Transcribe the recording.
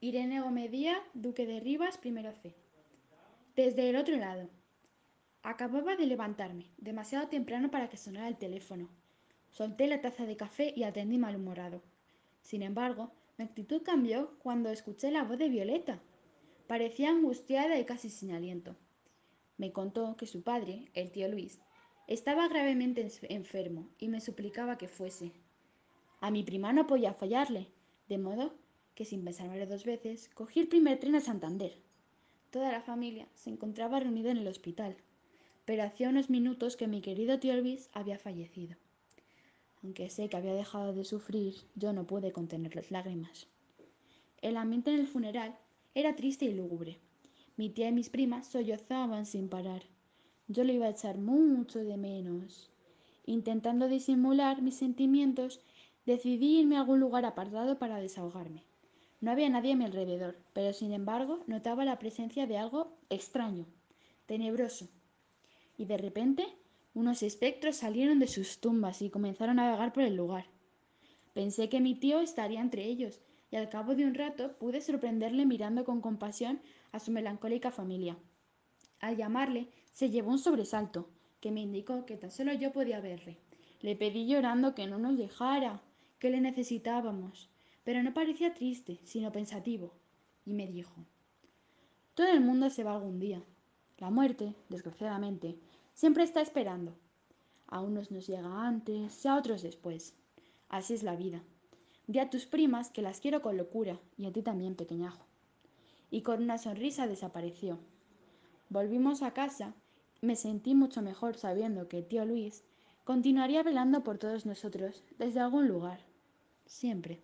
Irene Gomedía, Duque de Rivas, primero C. Desde el otro lado. Acababa de levantarme, demasiado temprano para que sonara el teléfono. Solté la taza de café y atendí malhumorado. Sin embargo, mi actitud cambió cuando escuché la voz de Violeta. Parecía angustiada y casi sin aliento. Me contó que su padre, el tío Luis, estaba gravemente enfermo y me suplicaba que fuese. A mi prima no podía fallarle, de modo que sin pensármelo dos veces, cogí el primer tren a Santander. Toda la familia se encontraba reunida en el hospital, pero hacía unos minutos que mi querido tío Luis había fallecido. Aunque sé que había dejado de sufrir, yo no pude contener las lágrimas. El ambiente en el funeral era triste y lúgubre. Mi tía y mis primas sollozaban sin parar. Yo le iba a echar mucho de menos. Intentando disimular mis sentimientos, decidí irme a algún lugar apartado para desahogarme. No había nadie a mi alrededor, pero sin embargo notaba la presencia de algo extraño, tenebroso. Y de repente unos espectros salieron de sus tumbas y comenzaron a vagar por el lugar. Pensé que mi tío estaría entre ellos, y al cabo de un rato pude sorprenderle mirando con compasión a su melancólica familia. Al llamarle, se llevó un sobresalto, que me indicó que tan solo yo podía verle. Le pedí llorando que no nos dejara, que le necesitábamos, pero no parecía triste, sino pensativo, y me dijo, Todo el mundo se va algún día. La muerte, desgraciadamente, siempre está esperando. A unos nos llega antes a otros después. Así es la vida. Di a tus primas que las quiero con locura, y a ti también, pequeñajo. Y con una sonrisa desapareció. Volvimos a casa. Me sentí mucho mejor sabiendo que tío Luis continuaría velando por todos nosotros desde algún lugar. Siempre.